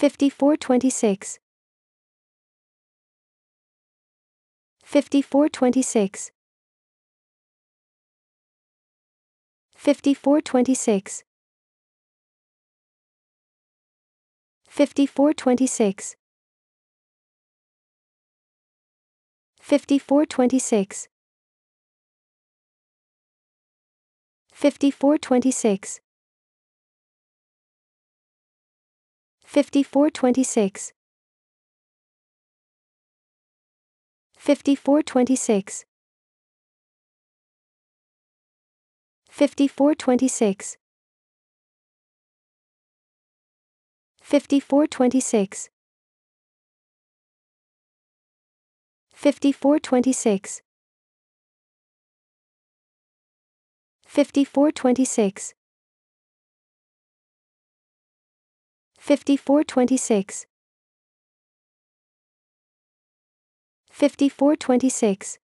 5426 5426 5426 5426 5426 5426 5426 5426 5426 5426 5426 5426 5426 5426